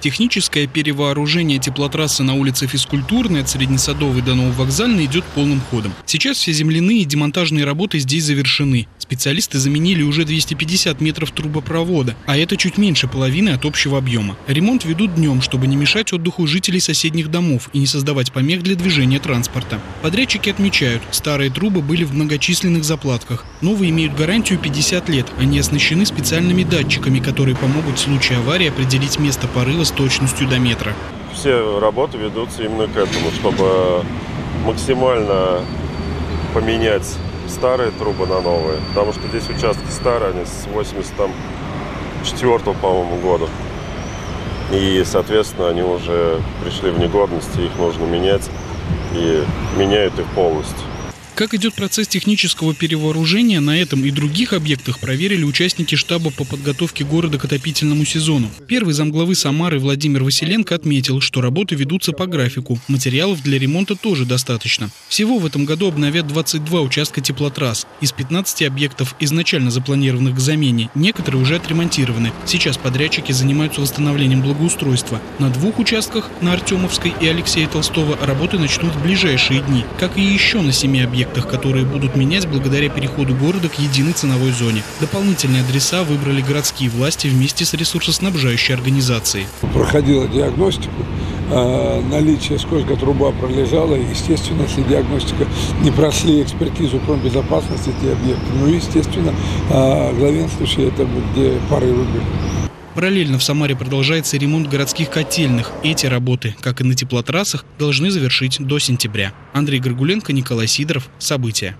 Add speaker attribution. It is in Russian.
Speaker 1: Техническое перевооружение теплотрассы на улице Физкультурной от Среднесадовой до Нововокзальной идет полным ходом. Сейчас все земляные и демонтажные работы здесь завершены. Специалисты заменили уже 250 метров трубопровода, а это чуть меньше половины от общего объема. Ремонт ведут днем, чтобы не мешать отдыху жителей соседних домов и не создавать помех для движения транспорта. Подрядчики отмечают, старые трубы были в многочисленных заплатках. Новые имеют гарантию 50 лет. Они оснащены специальными датчиками, которые помогут в случае аварии определить место порыва с точностью до метра.
Speaker 2: Все работы ведутся именно к этому, чтобы максимально поменять старые трубы на новые. Потому что здесь участки старые, они с 84 по-моему, года. И, соответственно, они уже пришли в негодность, и их нужно менять. И меняют их полностью.
Speaker 1: Как идет процесс технического перевооружения, на этом и других объектах проверили участники штаба по подготовке города к отопительному сезону. Первый замглавы Самары Владимир Василенко отметил, что работы ведутся по графику. Материалов для ремонта тоже достаточно. Всего в этом году обновят 22 участка теплотрасс. Из 15 объектов, изначально запланированных к замене, некоторые уже отремонтированы. Сейчас подрядчики занимаются восстановлением благоустройства. На двух участках, на Артемовской и Алексея Толстого, работы начнут в ближайшие дни, как и еще на семи объектах объектах, которые будут менять благодаря переходу города к единой ценовой зоне. Дополнительные адреса выбрали городские власти вместе с ресурсоснабжающей организацией.
Speaker 3: Проходила диагностику, э, наличие, сколько труба пролежала. Естественно, если диагностика не прошли экспертизу безопасности эти объекты, ну, естественно, э, главенствующие это где порывы были.
Speaker 1: Параллельно в Самаре продолжается ремонт городских котельных. Эти работы, как и на теплотрассах, должны завершить до сентября. Андрей Горгуленко, Николай Сидоров. События.